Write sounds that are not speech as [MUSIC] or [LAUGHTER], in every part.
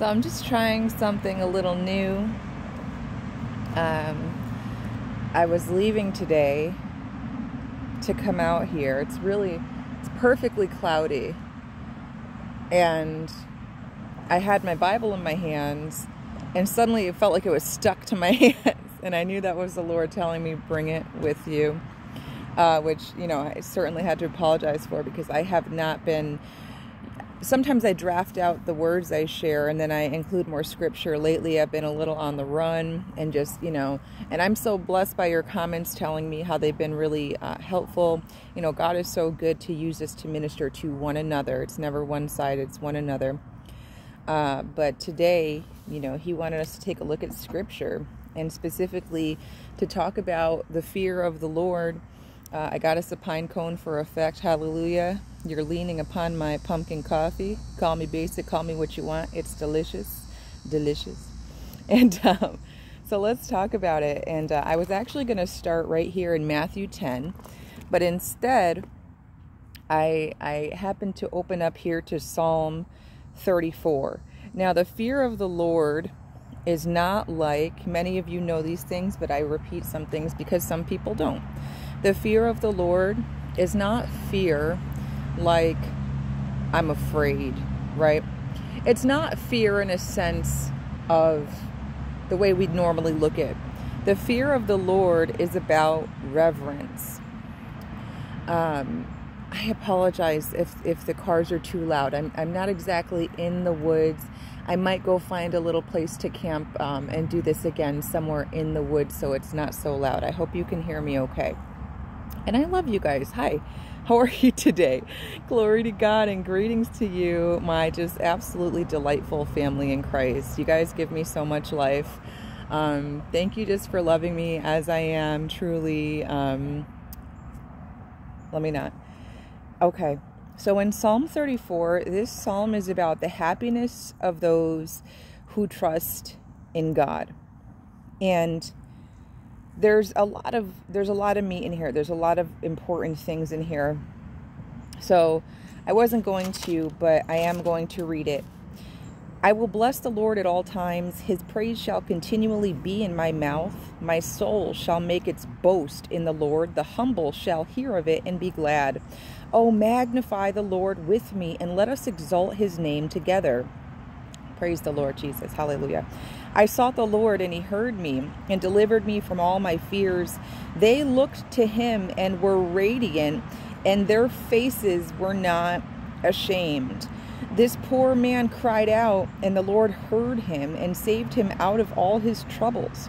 So I'm just trying something a little new. Um, I was leaving today to come out here. It's really, it's perfectly cloudy. And I had my Bible in my hands, and suddenly it felt like it was stuck to my [LAUGHS] hands. And I knew that was the Lord telling me, bring it with you. Uh, which, you know, I certainly had to apologize for because I have not been sometimes I draft out the words I share and then I include more scripture. Lately, I've been a little on the run and just, you know, and I'm so blessed by your comments telling me how they've been really uh, helpful. You know, God is so good to use us to minister to one another. It's never one side, it's one another. Uh, but today, you know, He wanted us to take a look at scripture and specifically to talk about the fear of the Lord. Uh, I got us a pine cone for effect. Hallelujah. You're leaning upon my pumpkin coffee. Call me basic, call me what you want. It's delicious, delicious. [LAUGHS] And um, so let's talk about it. And uh, I was actually going to start right here in Matthew 10, but instead, I, I happened to open up here to Psalm 34. Now, the fear of the Lord is not like many of you know these things, but I repeat some things because some people don't. The fear of the Lord is not fear like I'm afraid, right? It's not fear in a sense of the way we'd normally look at. The fear of the Lord is about reverence. Um, I apologize if, if the cars are too loud. I'm, I'm not exactly in the woods. I might go find a little place to camp um, and do this again somewhere in the woods so it's not so loud. I hope you can hear me okay. And I love you guys. Hi. How are you today? Glory to God and greetings to you, my just absolutely delightful family in Christ. You guys give me so much life. Um, thank you just for loving me as I am, truly. Um, let me not. Okay, so in Psalm 34, this psalm is about the happiness of those who trust in God. And there's a lot of there's a lot of meat in here. There's a lot of important things in here. So I wasn't going to, but I am going to read it. I will bless the Lord at all times. His praise shall continually be in my mouth. My soul shall make its boast in the Lord. The humble shall hear of it and be glad. Oh, magnify the Lord with me, and let us exalt his name together. Praise the Lord Jesus. Hallelujah. I sought the Lord, and he heard me and delivered me from all my fears. They looked to him and were radiant, and their faces were not ashamed. This poor man cried out, and the Lord heard him and saved him out of all his troubles.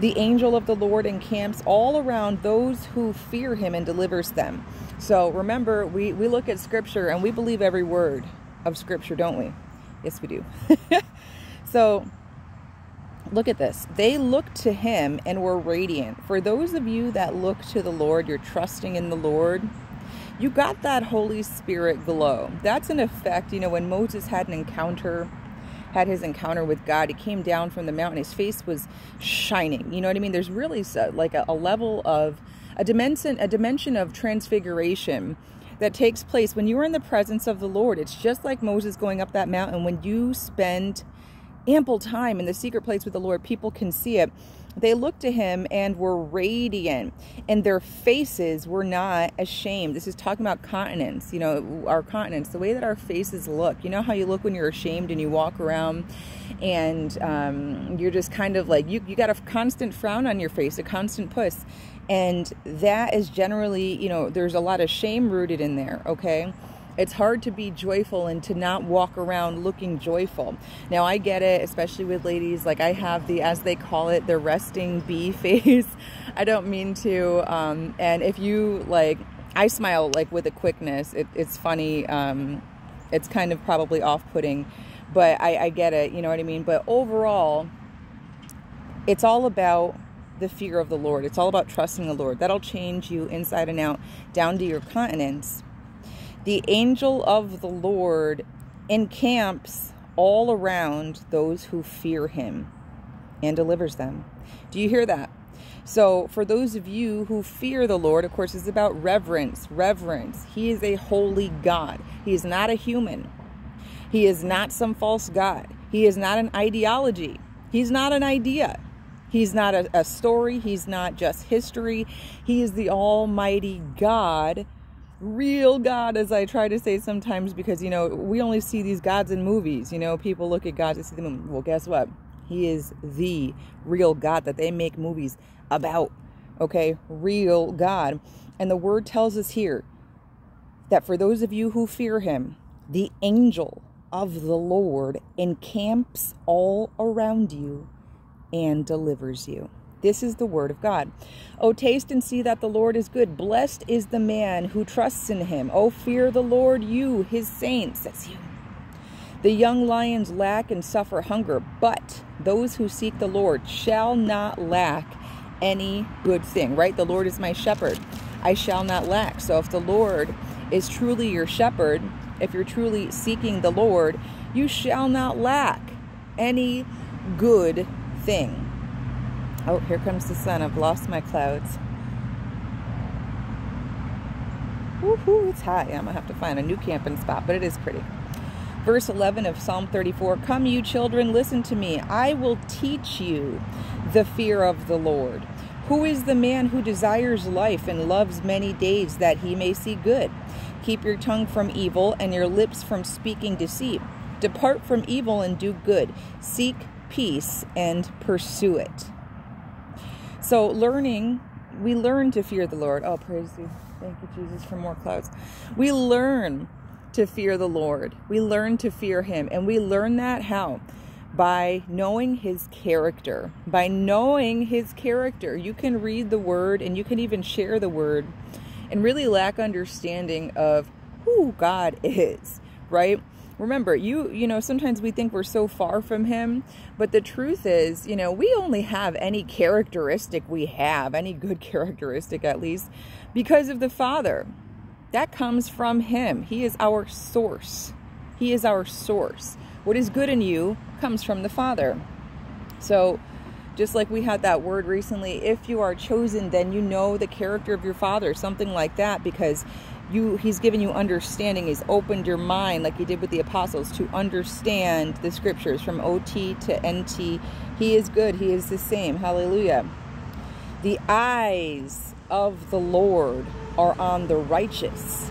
The angel of the Lord encamps all around those who fear him and delivers them. So remember, we, we look at scripture and we believe every word of scripture, don't we? Yes, we do. [LAUGHS] so Look at this. They looked to him and were radiant. For those of you that look to the Lord, you're trusting in the Lord, you got that Holy Spirit glow. That's an effect, you know, when Moses had an encounter, had his encounter with God, he came down from the mountain, his face was shining. You know what I mean? There's really like a, a level of a dimension, a dimension of transfiguration that takes place when you're in the presence of the Lord. It's just like Moses going up that mountain when you spend ample time in the secret place with the Lord, people can see it. They looked to him and were radiant, and their faces were not ashamed. This is talking about continence, you know, our continence, the way that our faces look. You know how you look when you're ashamed and you walk around and um, you're just kind of like, you, you got a constant frown on your face, a constant puss. And that is generally, you know, there's a lot of shame rooted in there, okay? It's hard to be joyful and to not walk around looking joyful. Now, I get it, especially with ladies. Like, I have the, as they call it, the resting bee [LAUGHS] face. I don't mean to. Um, and if you, like, I smile, like, with a quickness. It, it's funny. Um, it's kind of probably off putting, but I, I get it. You know what I mean? But overall, it's all about the fear of the Lord. It's all about trusting the Lord. That'll change you inside and out, down to your continence the angel of the Lord encamps all around those who fear him and delivers them. Do you hear that? So, for those of you who fear the Lord, of course, it's about reverence. Reverence. He is a holy God. He is not a human. He is not some false God. He is not an ideology. He's not an idea. He's not a, a story. He's not just history. He is the Almighty God real God, as I try to say sometimes, because, you know, we only see these gods in movies. You know, people look at God to see them. Well, guess what? He is the real God that they make movies about. Okay, real God. And the word tells us here that for those of you who fear him, the angel of the Lord encamps all around you and delivers you. This is the word of God. Oh, taste and see that the Lord is good. Blessed is the man who trusts in him. Oh, fear the Lord, you, his saints. That's you. The young lions lack and suffer hunger, but those who seek the Lord shall not lack any good thing, right? The Lord is my shepherd. I shall not lack. So if the Lord is truly your shepherd, if you're truly seeking the Lord, you shall not lack any good thing. Oh, here comes the sun. I've lost my clouds. Woohoo, it's high. I'm going to have to find a new camping spot, but it is pretty. Verse 11 of Psalm 34 Come, you children, listen to me. I will teach you the fear of the Lord. Who is the man who desires life and loves many days that he may see good? Keep your tongue from evil and your lips from speaking deceit. Depart from evil and do good. Seek peace and pursue it. So learning, we learn to fear the Lord. Oh, praise you. Thank you, Jesus, for more clouds. We learn to fear the Lord. We learn to fear him. And we learn that how? By knowing his character. By knowing his character. You can read the word and you can even share the word and really lack understanding of who God is, right? Remember you you know sometimes we think we're so far from him but the truth is you know we only have any characteristic we have any good [LAUGHS] characteristic at least because of the father. That comes from him. He is our source. He is our source. What is good in you comes from the father. So just like we had that word recently if you are chosen then you know the character of your father something like that because you he's given you understanding. He's opened your mind like he did with the apostles to understand the scriptures from ot to nt he is good. He is the same. Hallelujah. The eyes of the lord are on the righteous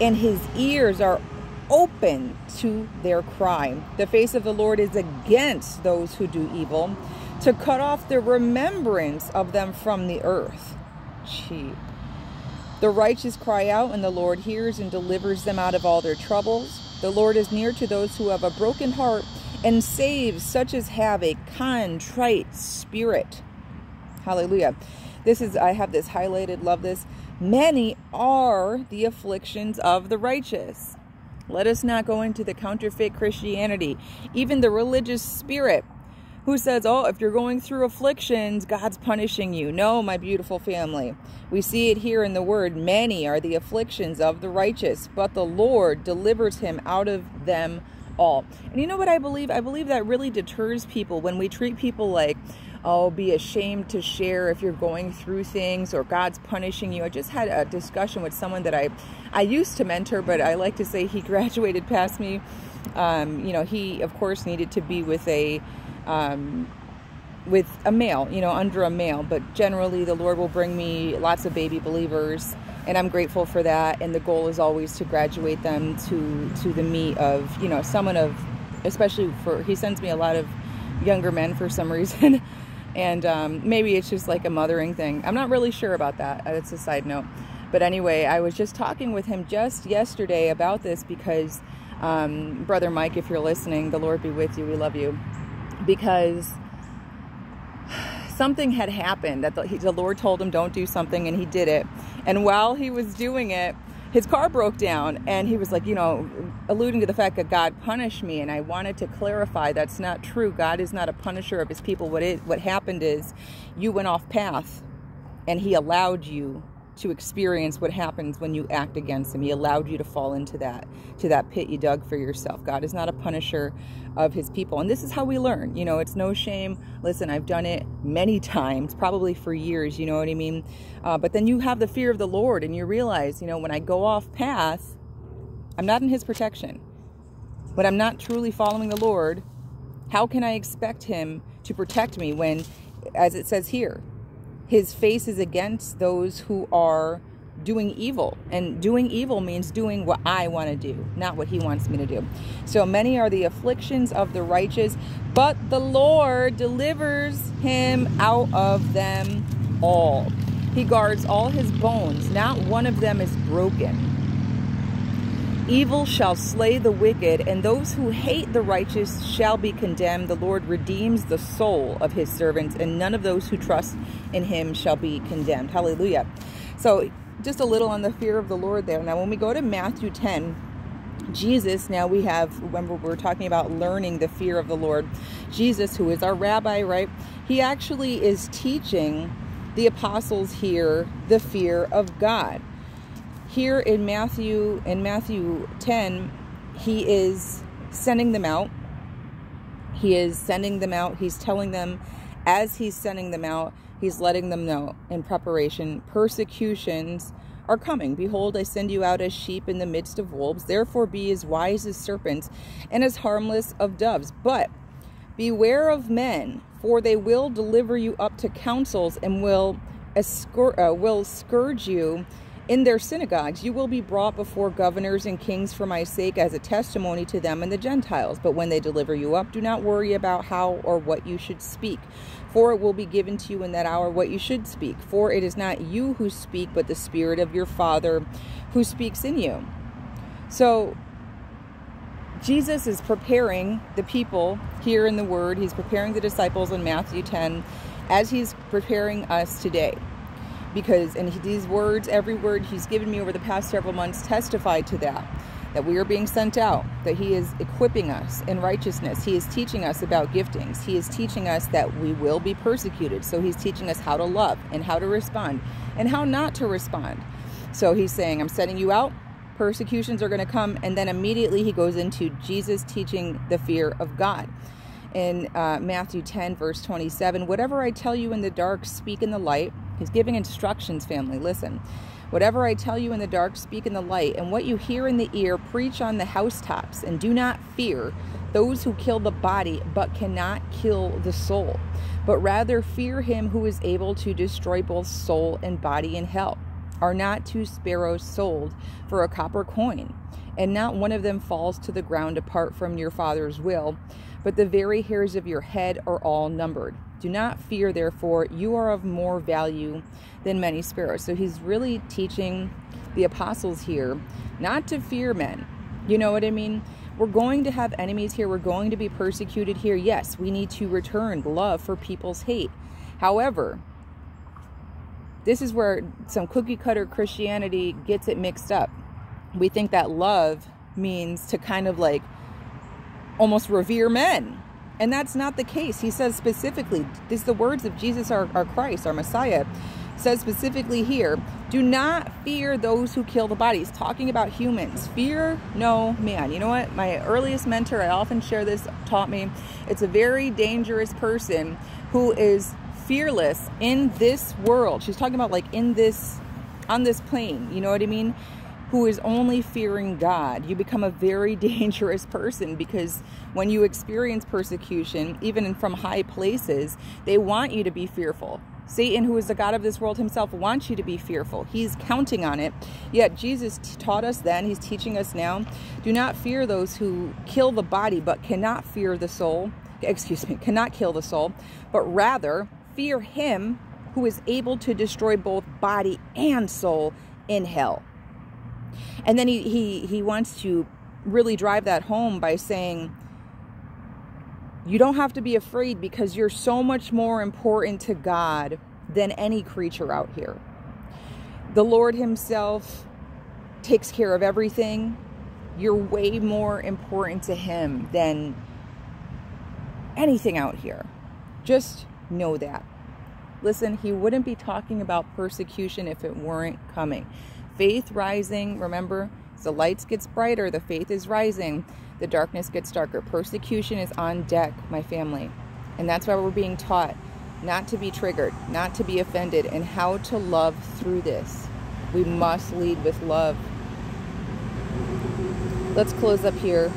and his ears are open to their cry. The face of the lord is against those who do evil to cut off the remembrance of them from the earth. The righteous cry out, and the Lord hears and delivers them out of all their troubles. The Lord is near to those who have a broken heart and saves such as have a contrite spirit. Hallelujah. This is, I have this highlighted, love this. Many are the afflictions of the righteous. Let us not go into the counterfeit Christianity, even the religious spirit who says, Oh, if you're going through afflictions, God's punishing you. No, my beautiful family. We see it here in the word many are the afflictions of the righteous, but the Lord delivers him out of them all. And you know what I believe? I believe that really deters people when we treat people like, oh, be ashamed to share if you're going through things or God's punishing you. I just had a discussion with someone that I, I used to mentor, but I like to say he [LAUGHS] graduated past me. Um, you know, he, of course, needed to be with a um, with a male, you know, under a male. But generally, the Lord will bring me lots of baby believers, and I'm grateful for that. And the goal is always to graduate them to to the meat of, you know, someone of, especially for He sends me a lot of younger men for some reason. [LAUGHS] and um, maybe it's just like a mothering thing. I'm not really sure about that. It's a side note. But anyway, I was just talking with him just yesterday about this because, um, Brother Mike, if you're listening, the Lord be with you. We love you because something had happened that the, he, the Lord told him don't do something and he did it. And while he was doing it, his car broke down and he was like, you know, alluding to the fact that God punished me. And I wanted to clarify that's not true. God is not a punisher of his people. What it, what happened is you went off path and he allowed you to experience what happens when you act against him. He allowed you to fall into that to that pit you dug for yourself. God is not a punisher of his people. And this is how we learn. You know, it's no shame. Listen, I've done it many times, probably for years, you know what I mean? Uh, but then you have the fear of the Lord and you realize, you know, when I go off path, I'm not in his protection. When I'm not truly following the Lord, How can I expect him to protect me when, as it says here, his face is against those who are doing evil. And doing evil means doing what I want to do, not what he wants me to do. So many are the afflictions of the righteous, but the Lord delivers him out of them all. He guards all his bones, not one of them is broken. Evil shall slay the wicked, and those who hate the righteous shall be condemned. The Lord redeems the soul of his servants, and none of those who trust in him shall be condemned. Hallelujah. So just a little on the fear of the Lord there. Now, when we go to Matthew 10, Jesus, now we have, remember, we're talking about learning the fear of the Lord. Jesus, who is our rabbi, right? He actually is teaching the apostles here the fear of God. Here in Matthew, in Matthew 10, he is sending them out. He is sending them out. He's telling them as he's sending them out, he's letting them know in preparation persecutions are coming. Behold, I send you out as sheep in the midst of wolves. Therefore, be as wise as serpents and as harmless of doves. But beware of men, for they will deliver you up to councils and will, uh, will scourge you in their synagogues, you will be brought before governors and kings for my sake as a testimony to them and the Gentiles. But when they deliver you up, do not worry about how or what you should speak, for it will be given to you in that hour what you should speak. For it is not you who speak, but the Spirit of your Father who speaks in you. So, Jesus is preparing the people here in the Word. He's preparing the disciples in Matthew 10 as he's preparing us today because and these words every word he's given me over the past several months testify to that that we are being sent out that he is equipping us in righteousness. He is teaching us about giftings. He is teaching us that we will be persecuted. So he's teaching us how to love and how to respond and how not to respond. So he's saying i'm sending you out. Persecutions are going to come. And then immediately he goes into jesus teaching the fear of god. In uh, Matthew 10, verse 27. Whatever I tell you in the dark, speak in the light, He's giving instructions, family. Listen. Whatever I tell you in the dark, speak in the light, and what you hear in the ear, preach on the housetops, and do not fear those who kill the body, but cannot kill the soul, but rather fear him who is able to destroy both soul and body in hell. Are not two sparrows sold for a copper coin, and not one of them falls to the ground apart from your Father's will, but the very hairs of your head are all numbered. Do not fear, therefore, you are of more value than many sparrows. So he's really teaching the apostles here not to fear men. You know what I mean? We're going to have enemies here. We're going to be persecuted here. Yes, we need to return love for people's hate. However, this is where some cookie cutter Christianity gets it mixed up. We think that love means to kind of like almost revere men and that's not the case. He says specifically, this is the words of Jesus, our, our Christ, our Messiah, says specifically here, do not fear those who kill the bodies. Talking about humans. Fear no man. You know what? My earliest mentor, I often share this, taught me it's a very dangerous person who is fearless in this world. She's talking about like in this, on this plane. You know what I mean? who is only fearing God, you become a very [LAUGHS] dangerous person because when you experience persecution, even from high places, they want you to be fearful. Satan, who is the God of this world himself, wants you to be fearful. He's counting on it. Yet Jesus taught us then, he's teaching us now, do not fear those who kill the body but cannot fear the soul. Excuse me, cannot kill the soul, but rather fear him who is able to destroy both body and soul in hell. And then he, he, he wants to really drive that home by saying, you don't have to be afraid because you're so much more important to God than any creature out here. The Lord Himself takes care of everything. You're way more important to Him than anything out here. Just know that. Listen, He wouldn't be talking about persecution if it weren't coming faith rising. Remember, the lights gets brighter, the faith is rising, the darkness gets darker. Persecution is on deck, my family. And that's why we're being taught not to be triggered, not to be offended, and how to love through this. We must lead with love. Let's close up here.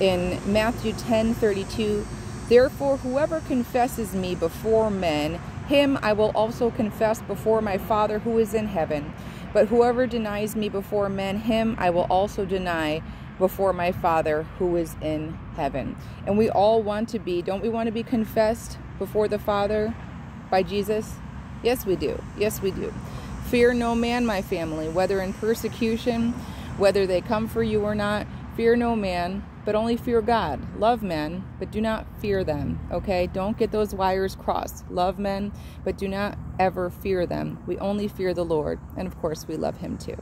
In Matthew 10 32, Therefore, whoever confesses me before men, him I will also confess before my Father who is in heaven. But whoever denies me before men, him I will also deny before my Father who is in heaven. And we all want to be, don't we want to be confessed before the Father by Jesus? Yes, we do. Yes, we do. Fear no man, my family, whether in persecution, whether they come for you or not. Fear no man, but only fear God. Love men, but do not fear them. Okay? Don't get those wires crossed. Love men, but do not ever fear them. We only fear the Lord. And of course, we love him too.